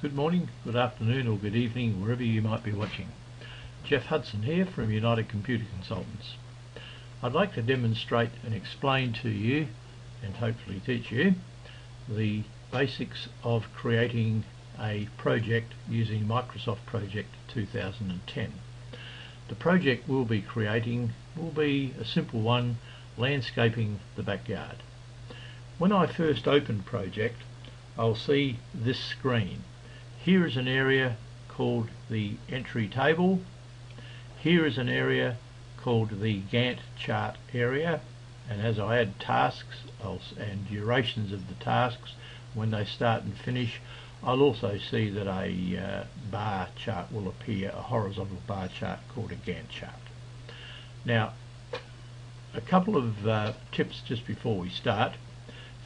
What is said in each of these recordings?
Good morning, good afternoon or good evening, wherever you might be watching. Jeff Hudson here from United Computer Consultants. I'd like to demonstrate and explain to you, and hopefully teach you, the basics of creating a project using Microsoft Project 2010. The project we'll be creating will be a simple one, landscaping the backyard. When I first open project, I'll see this screen. Here is an area called the entry table. Here is an area called the Gantt chart area and as I add tasks and durations of the tasks when they start and finish I'll also see that a uh, bar chart will appear, a horizontal bar chart called a Gantt chart. Now a couple of uh, tips just before we start.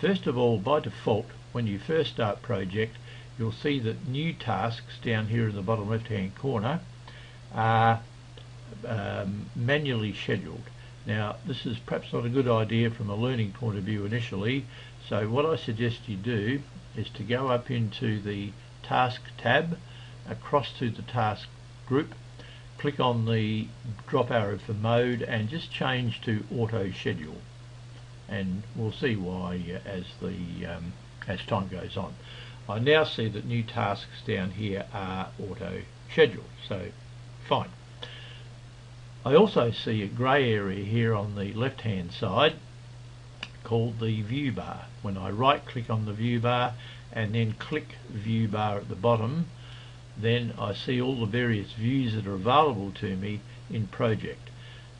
First of all by default when you first start project you'll see that new tasks down here in the bottom left hand corner are um, manually scheduled. Now this is perhaps not a good idea from a learning point of view initially so what I suggest you do is to go up into the task tab across to the task group click on the drop arrow for mode and just change to auto schedule and we'll see why as the um, as time goes on. I now see that new tasks down here are auto scheduled, so fine. I also see a grey area here on the left hand side called the view bar. When I right click on the view bar and then click view bar at the bottom then I see all the various views that are available to me in project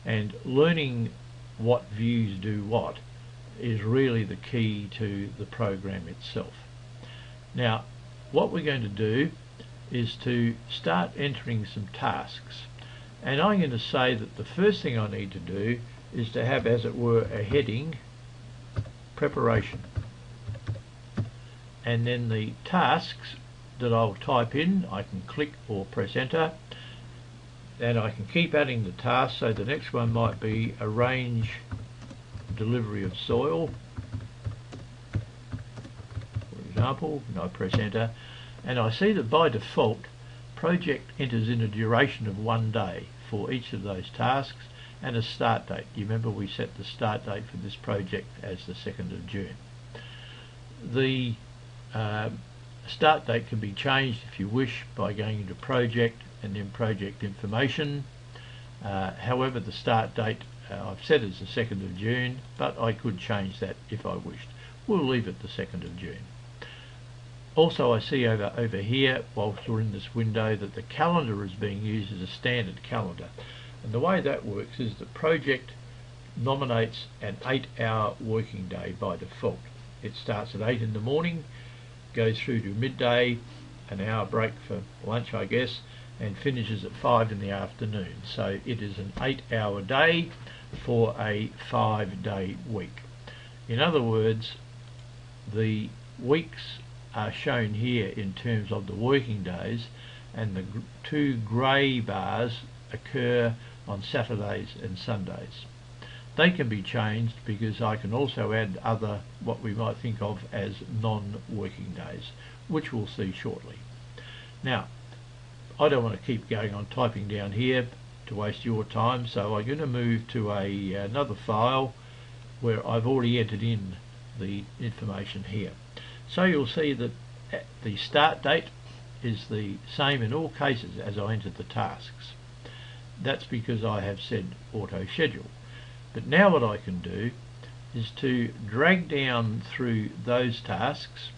and learning what views do what is really the key to the program itself. Now what we're going to do is to start entering some tasks. And I'm going to say that the first thing I need to do is to have as it were a heading preparation. And then the tasks that I'll type in I can click or press enter. And I can keep adding the tasks so the next one might be arrange delivery of soil example and I press enter and I see that by default project enters in a duration of one day for each of those tasks and a start date. You remember we set the start date for this project as the 2nd of June. The uh, start date can be changed if you wish by going into project and then project information. Uh, however the start date uh, I've set as the 2nd of June but I could change that if I wished. We'll leave it the 2nd of June. Also I see over, over here, whilst we're in this window, that the calendar is being used as a standard calendar. And the way that works is the project nominates an 8 hour working day by default. It starts at 8 in the morning, goes through to midday, an hour break for lunch I guess, and finishes at 5 in the afternoon. So it is an 8 hour day for a 5 day week. In other words, the weeks are shown here in terms of the working days and the two grey bars occur on Saturdays and Sundays. They can be changed because I can also add other what we might think of as non-working days which we'll see shortly. Now I don't want to keep going on typing down here to waste your time so I'm going to move to a another file where I've already entered in the information here. So you'll see that eh, the start date is the same in all cases as I entered the tasks. That's because I have said auto schedule. But now what I can do is to drag down through those tasks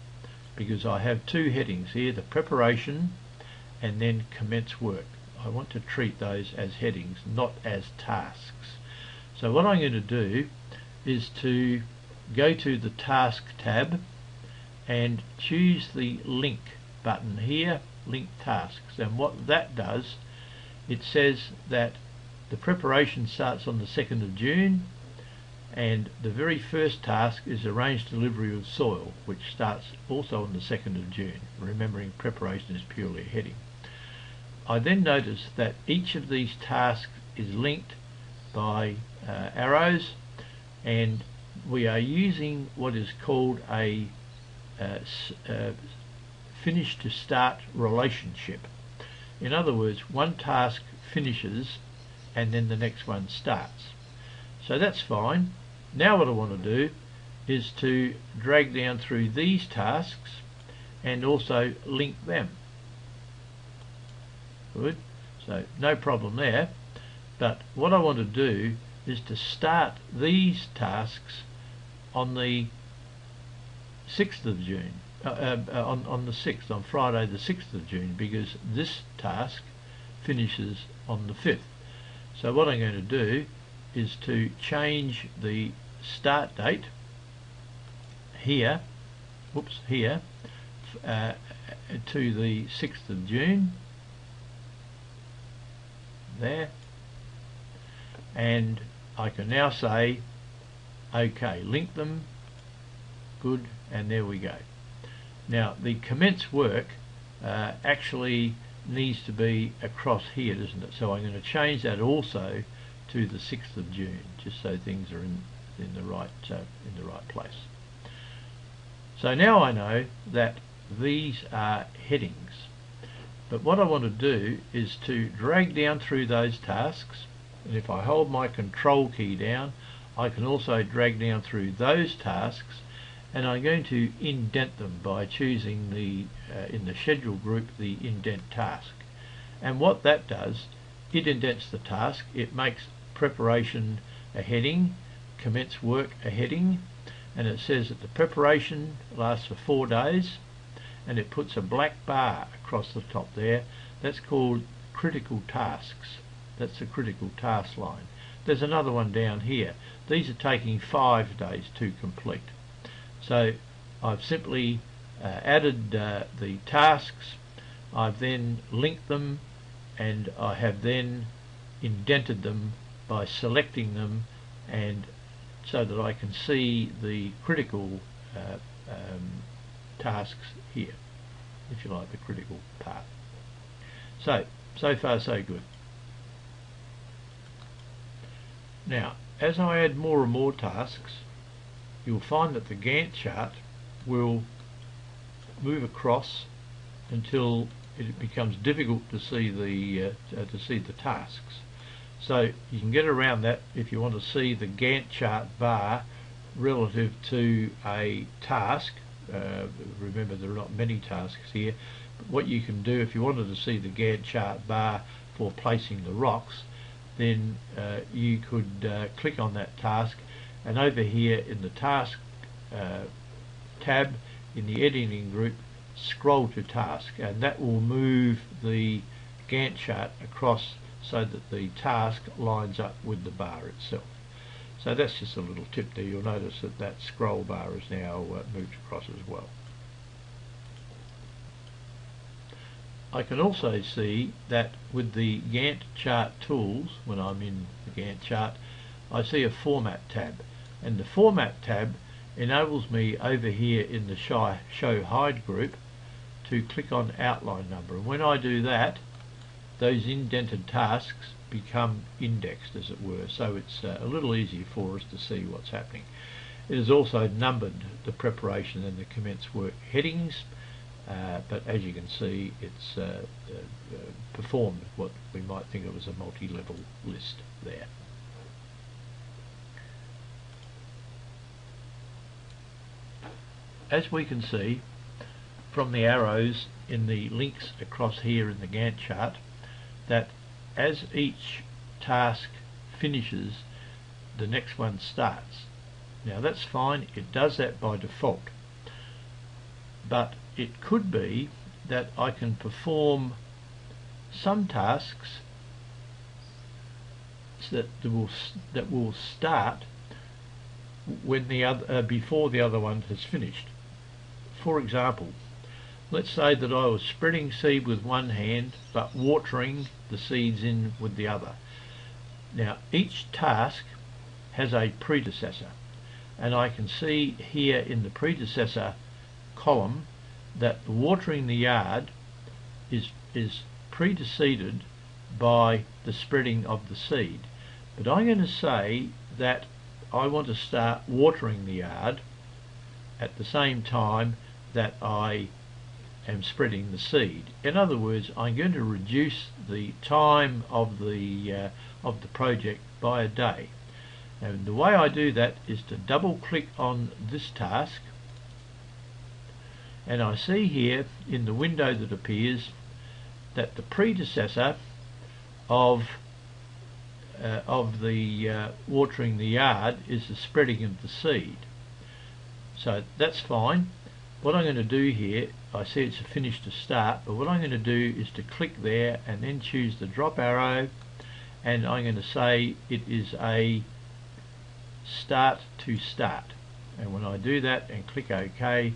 because I have two headings here, the preparation and then commence work. I want to treat those as headings, not as tasks. So what I'm going to do is to go to the task tab and choose the link button here link tasks. And what that does it says that the preparation starts on the 2nd of June and the very first task is arrange delivery of soil which starts also on the 2nd of June. Remembering preparation is purely a heading. I then notice that each of these tasks is linked by uh, arrows and we are using what is called a Uh, uh, finish to start relationship. In other words, one task finishes and then the next one starts. So that's fine. Now what I want to do is to drag down through these tasks and also link them. Good. So no problem there. But what I want to do is to start these tasks on the 6th of June. Uh, uh, on, on the 6th, on Friday the 6th of June, because this task finishes on the 5th. So what I'm going to do is to change the start date here, whoops, here, uh, to the 6th of June, there, and I can now say, okay, link them, good, and there we go. Now the commence work uh, actually needs to be across here, doesn't it? So I'm going to change that also to the 6th of June, just so things are in, in the right uh, in the right place. So now I know that these are headings. But what I want to do is to drag down through those tasks and if I hold my control key down I can also drag down through those tasks and I'm going to indent them by choosing the uh, in the schedule group the indent task and what that does it indents the task it makes preparation a heading commence work a heading and it says that the preparation lasts for four days and it puts a black bar across the top there that's called critical tasks that's the critical task line. There's another one down here. These are taking five days to complete. So I've simply uh, added uh, the tasks. I've then linked them and I have then indented them by selecting them and so that I can see the critical uh, um, tasks here, if you like, the critical part. So, so far so good. Now, as I add more and more tasks, you'll find that the Gantt chart will move across until it becomes difficult to see the uh, to see the tasks. So you can get around that if you want to see the Gantt chart bar relative to a task. Uh, remember there are not many tasks here. But what you can do if you wanted to see the Gantt chart bar for placing the rocks then uh, you could uh, click on that task and over here in the task uh, tab in the editing group scroll to task and that will move the Gantt chart across so that the task lines up with the bar itself. So that's just a little tip there. You'll notice that that scroll bar is now uh, moved across as well. I can also see that with the Gantt chart tools, when I'm in the Gantt chart, I see a format tab. And the format tab enables me over here in the show hide group to click on outline number. And when I do that, those indented tasks become indexed as it were. So it's uh, a little easier for us to see what's happening. It has also numbered the preparation and the commence work headings uh, but as you can see it's uh, uh, performed what we might think of as a multi-level list there. As we can see from the arrows in the links across here in the Gantt chart that as each task finishes the next one starts. Now that's fine, it does that by default but it could be that I can perform some tasks that will that will start when the other uh, before the other one has finished. For example, let's say that I was spreading seed with one hand but watering the seeds in with the other. Now each task has a predecessor and I can see here in the predecessor column that the watering the yard is is preceded by the spreading of the seed. But I'm going to say that I want to start watering the yard at the same time that I am spreading the seed. In other words, I'm going to reduce the time of the uh, of the project by a day. And the way I do that is to double click on this task and I see here in the window that appears that the predecessor of uh, of the uh, watering the yard is the spreading of the seed. So that's fine. What I'm going to do here, I see it's a finish to start, but what I'm going to do is to click there and then choose the drop arrow and I'm going to say it is a start to start. And when I do that and click OK,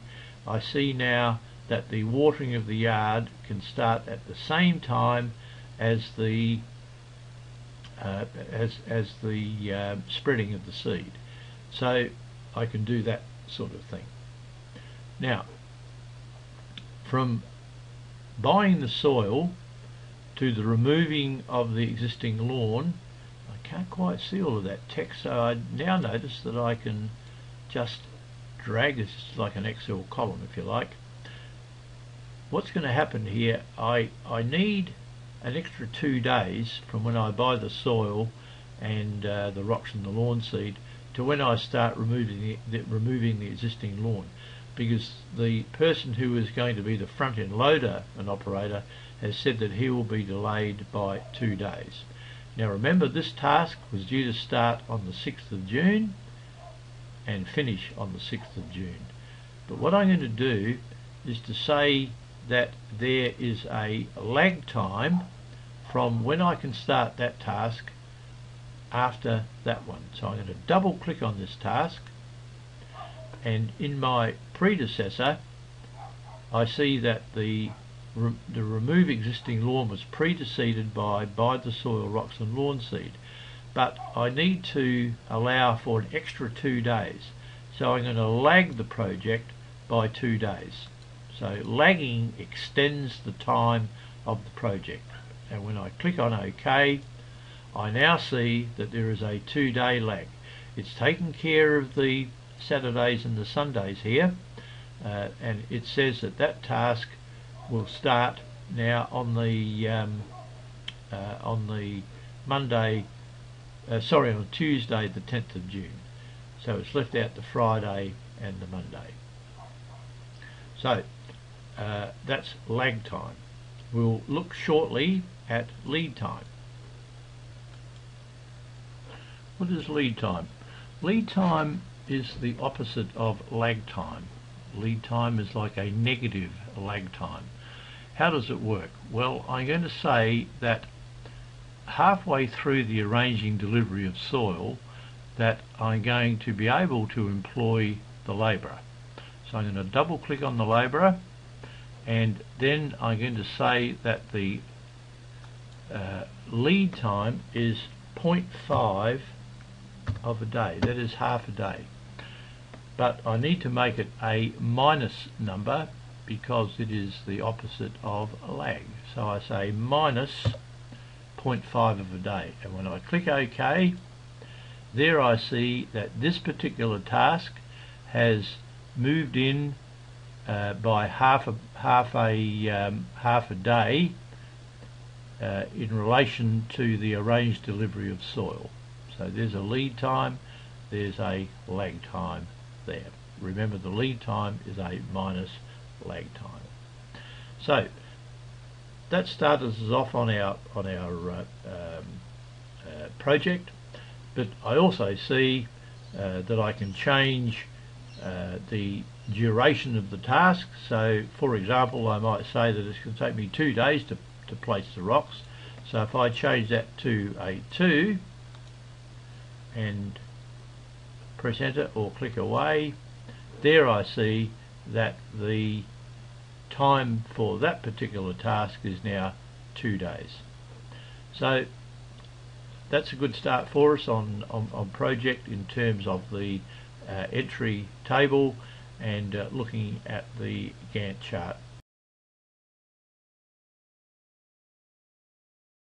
I see now that the watering of the yard can start at the same time as the uh, as as the uh, spreading of the seed. So I can do that sort of thing. Now, from buying the soil to the removing of the existing lawn, I can't quite see all of that text, so I now notice that I can just drag this like an Excel column if you like. What's going to happen here, I, I need an extra two days from when I buy the soil and uh, the rocks and the lawn seed to when I start removing the, the, removing the existing lawn because the person who is going to be the front end loader and operator has said that he will be delayed by two days. Now remember this task was due to start on the 6th of June and finish on the 6th of June. But what I'm going to do is to say that there is a lag time from when I can start that task after that one. So I'm going to double click on this task and in my predecessor I see that the re the remove existing lawn was preceded by buy the soil rocks and lawn seed. But I need to allow for an extra two days. So I'm going to lag the project by two days. So lagging extends the time of the project. And when I click on OK I now see that there is a two day lag. It's taken care of the Saturdays and the Sundays here uh, and it says that that task will start now on the um, uh, on the Monday uh, sorry on Tuesday the 10th of June. So it's left out the Friday and the Monday. So uh, that's lag time. We'll look shortly at lead time. What is lead time? Lead time is the opposite of lag time lead time is like a negative lag time how does it work well I'm going to say that halfway through the arranging delivery of soil that I'm going to be able to employ the labourer. So I'm going to double click on the labourer and then I'm going to say that the uh, lead time is 0.5 of a day, that is half a day. But I need to make it a minus number because it is the opposite of lag. So I say minus 0.5 of a day. And when I click OK there I see that this particular task has moved in uh, by half a half a um, half a day uh, in relation to the arranged delivery of soil. So there's a lead time there's a lag time there remember the lead time is a minus lag time. So that started us off on our on our uh, um, uh, project but I also see uh, that I can change uh, the duration of the task. So for example I might say that it's going to take me two days to, to place the rocks. So if I change that to a 2 and press enter or click away there I see that the time for that particular task is now two days. So that's a good start for us on, on, on project in terms of the uh, entry table and uh, looking at the Gantt chart